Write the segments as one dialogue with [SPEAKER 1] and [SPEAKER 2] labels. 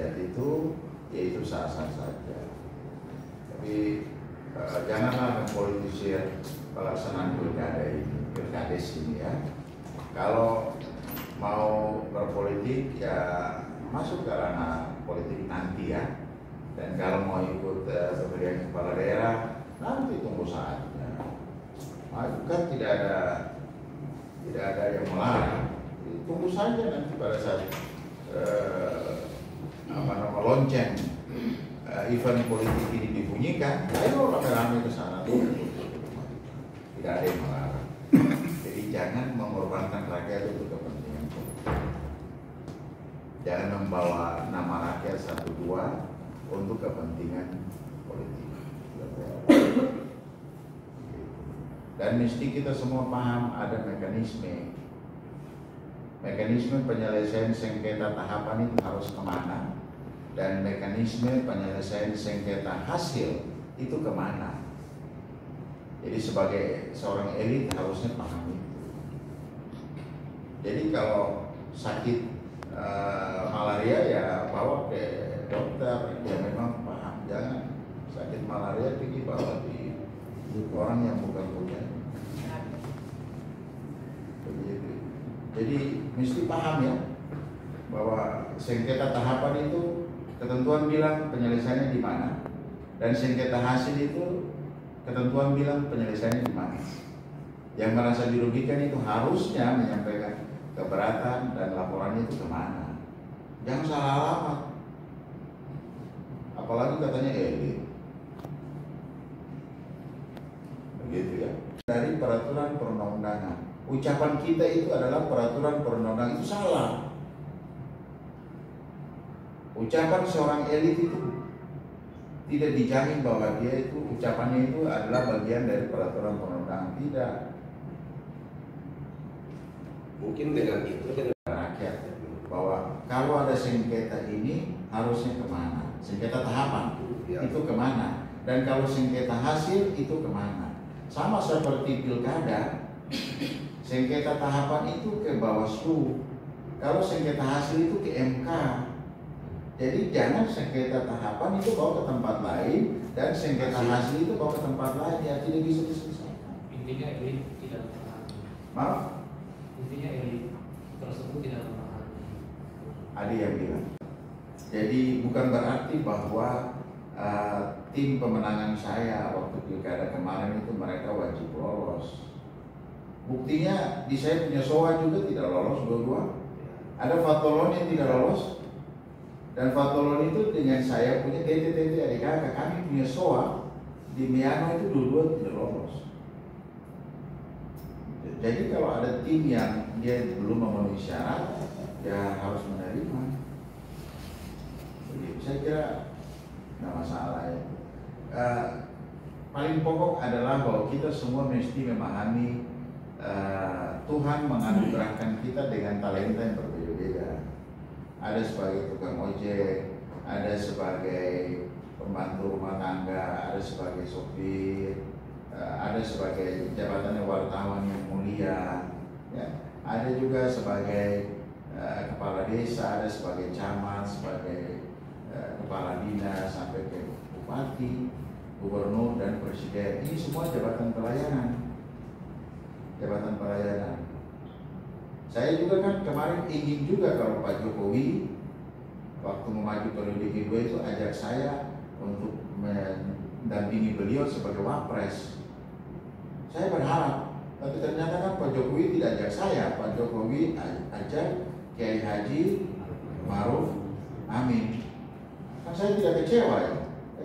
[SPEAKER 1] melihat itu, ya itu sah-sah saja. Tapi eh, janganlah mempolitisir pelaksanaan pilkada ini, pilkades ini ya. Kalau mau berpolitik ya masuk ke ranah politik nanti ya. Dan kalau mau ikut eh, pemilihan kepala daerah nanti tunggu saatnya. Nah, kan tidak ada tidak ada yang melarang. Tunggu saja nanti pada saat nama lonceng eh, event politik ini dibunyikan, ayo rame-rame ke sana. Tidak ada yang melarang. Jadi jangan mengorbankan rakyat untuk kepentingan politik. Jangan membawa nama rakyat satu dua untuk kepentingan politik. Dan mesti kita semua paham ada mekanisme Mekanisme penyelesaian sengketa tahapan itu harus ke mana Dan mekanisme penyelesaian sengketa hasil itu ke mana? Jadi sebagai seorang elit harusnya paham itu. Jadi kalau sakit eh, malaria ya bawa ke dokter. Ya memang paham Jangan. Sakit malaria pergi bawa di orang yang bukan punya. Jadi mesti paham ya bahwa sengketa tahapan itu ketentuan bilang penyelesaiannya di mana dan sengketa hasil itu ketentuan bilang penyelesaiannya di mana. Yang merasa dirugikan itu harusnya menyampaikan keberatan dan laporannya itu ke mana. Jangan salah alamat. Apalagi katanya elit. Begitu ya. Dari peraturan perundang-undangan ucapan kita itu adalah peraturan perundang-undangan itu salah. Ucapan seorang elit itu tidak dijamin bahwa dia itu ucapannya itu adalah bagian dari peraturan perundang-undangan tidak.
[SPEAKER 2] Mungkin dengan itu dengan
[SPEAKER 1] Rakyat bahwa kalau ada sengketa ini harusnya ke mana? Sengketa tahapan
[SPEAKER 2] Ya.
[SPEAKER 1] itu ke mana? Dan kalau sengketa hasil itu ke mana? Sama seperti pilkada, sengketa tahapan itu ke Bawaslu. Kalau sengketa hasil itu ke MK. Jadi jangan sengketa tahapan itu bawa ke tempat lain dan sengketa
[SPEAKER 2] Hasil.
[SPEAKER 1] hasil itu bawa ke tempat lain ya tidak bisa diselesaikan.
[SPEAKER 3] intinya elit tidak memahami
[SPEAKER 1] Maaf,
[SPEAKER 3] intinya elit tersebut tidak memahami
[SPEAKER 1] ada yang bilang. Jadi bukan berarti bahwa uh, tim pemenangan saya waktu pilkada kemarin itu mereka wajib lolos. Buktinya di saya punya soa juga tidak lolos dua-dua. Ada Fatolon yang tidak lolos. Dan Fatolon itu dengan saya punya TTTT adik kakak kami punya soa di Myanmar itu dua-dua tidak lolos. Jadi kalau ada tim yang dia belum memenuhi syarat, ya harus menerima. Begitu. Saya kira nggak masalah ya. Eh, paling pokok adalah bahwa kita semua mesti memahami eh, Tuhan menganugerahkan kita dengan talenta yang berbeda-beda. Ada sebagai tukang ojek, ada sebagai pembantu rumah tangga, ada sebagai sopir, eh, ada sebagai jabatannya wartawan yang mulia, ya. ada juga sebagai eh, kepala desa, ada sebagai camat, sebagai eh, kepala dinas, sampai ke bupati, gubernur dan presiden. Ini semua jabatan pelayanan, jabatan pelayanan. Saya juga kan kemarin ingin juga kalau Pak Jokowi waktu memaju periode kedua itu ajak saya untuk mendampingi beliau sebagai wapres. Saya berharap, tapi ternyata kan Pak Jokowi tidak ajak saya. Pak Jokowi ajak Kiai Haji Maruf Amin. Kan saya tidak kecewa ya,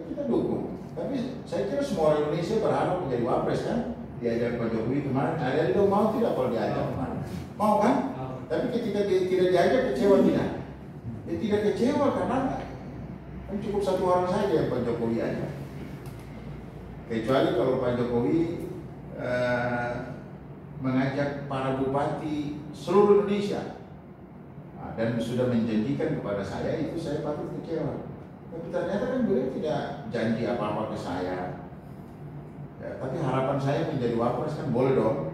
[SPEAKER 1] kita dukung. Tapi saya kira semua orang Indonesia berharap menjadi wapres kan. Diajak Pak Jokowi kemarin, ada yang mau tidak kalau diajak kemarin? Mau kan?
[SPEAKER 3] Mau.
[SPEAKER 1] Tapi ketika dia tidak diajak kecewa tidak? Dia tidak kecewa karena kan cukup satu orang saja yang Pak Jokowi aja. Kecuali kalau Pak Jokowi eh, mengajak para bupati seluruh Indonesia Nah, dan sudah menjanjikan kepada saya itu saya patut kecewa. Tapi ternyata kan beliau tidak janji apa-apa ke saya. Ya, tapi harapan saya menjadi wapres kan boleh dong.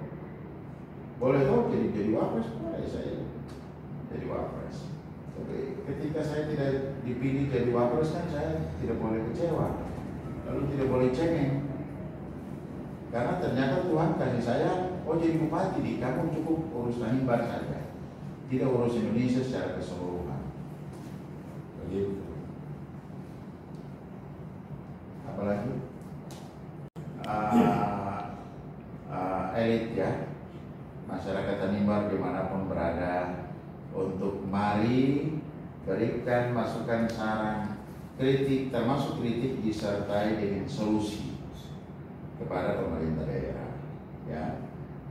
[SPEAKER 1] Boleh dong jadi jadi wapres boleh saya jadi wapres. Tapi ketika saya tidak dipilih jadi wapres kan saya tidak boleh kecewa, lalu tidak boleh cengeng. Karena ternyata Tuhan kasih saya, oh jadi bupati di kamu cukup urus Tanimbar saja, tidak urus Indonesia secara keseluruhan. Begitu. Elit ya, masyarakat Tanimbar di mana pun berada untuk mari berikan masukan saran kritik termasuk kritik disertai dengan solusi kepada pemerintah daerah ya.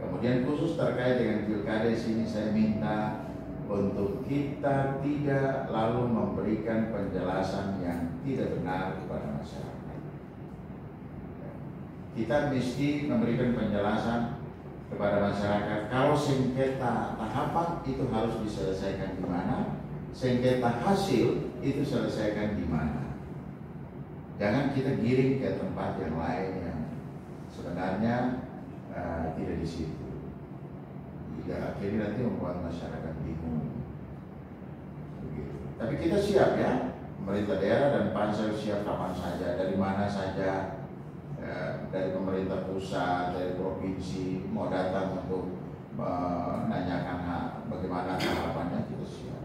[SPEAKER 1] Kemudian khusus terkait dengan pilkada sini saya minta untuk kita tidak lalu memberikan penjelasan yang tidak benar kepada masyarakat. Kita mesti memberikan penjelasan kepada masyarakat. Kalau sengketa tahapan itu harus diselesaikan di mana? Sengketa hasil itu selesaikan di mana? Jangan kita giring ke tempat yang lain yang sebenarnya uh, tidak di situ. Tidak akhirnya nanti membuat masyarakat bingung. Begitu. tapi kita siap ya pemerintah daerah dan pansel siap kapan saja dari mana saja dari pemerintah pusat, dari provinsi mau datang untuk menanyakan hak, bagaimana harapannya kita siap.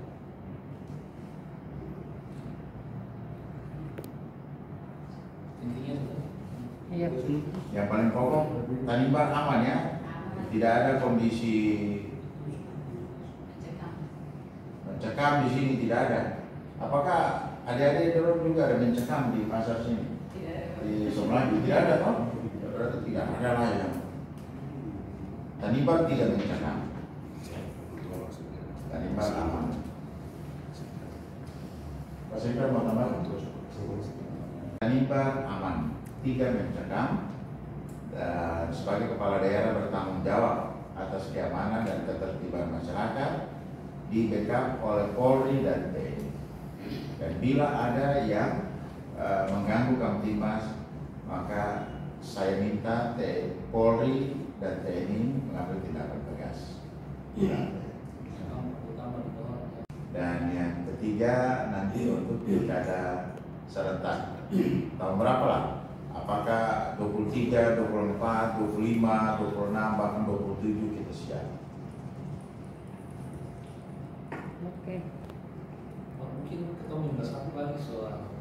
[SPEAKER 3] Intinya itu.
[SPEAKER 4] Iya.
[SPEAKER 1] Yang paling pokok, Tanimbar aman ya, tidak ada kondisi mencekam di sini tidak ada. Apakah adik-adik dulu juga ada mencekam di pasar sini? Di Somlaju tidak ada toh? Tidak ada Tanimbar tidak mencekam. Tanimbar aman. Sekda mau tambah? Tanimbar aman, tidak mencekam dan sebagai kepala daerah bertanggung jawab atas keamanan dan ketertiban masyarakat di backup oleh Polri dan TNI. Dan bila ada yang uh, mengganggu Kamtimas, maka saya minta TNI, Polri dan TNI mengambil tindakan tegas.
[SPEAKER 3] Di bawah.
[SPEAKER 1] Dan yang ketiga nanti untuk pilkada serentak tahun berapa lah? Apakah 23, 24, 25, 26, bahkan 27 kita siap.
[SPEAKER 4] Oke.
[SPEAKER 3] Oh, mungkin kita membahas satu lagi soal